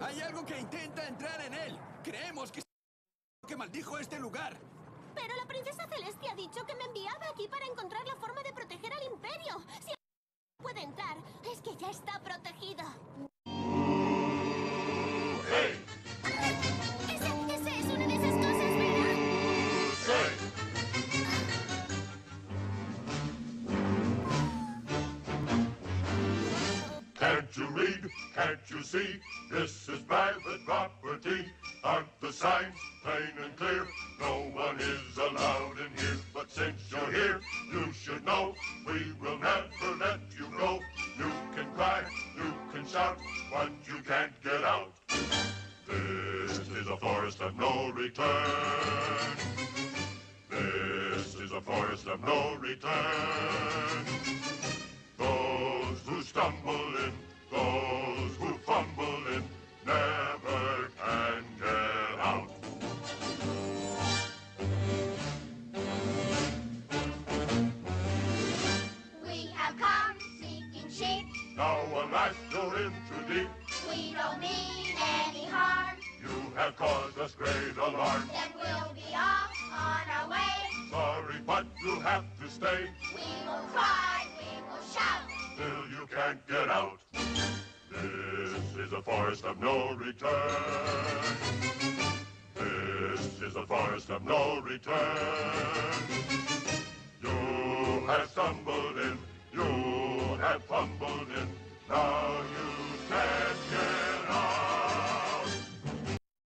Hay algo que intenta entrar en él. Creemos que que maldijo este lugar. Pero la princesa Celeste ha dicho que me enviaba aquí para encontrar la forma de proteger al imperio. Si puede entrar, es que ya está protegido. You read? Can't you see? This is private property. Aren't the signs plain and clear? No one is allowed in here. But since you're here, you should know we will never let you go. You can cry, you can shout, but you can't get out. This is a forest of no return. This is a forest of no return. Now alas, you're in too deep. We don't mean any harm. You have caused us great alarm. Then we'll be off on our way. Sorry, but you'll have to stay We will cry, we will shout. till you can't get out. This is a forest of no return. This is a forest of no return. You have stumbled in, you have fumbled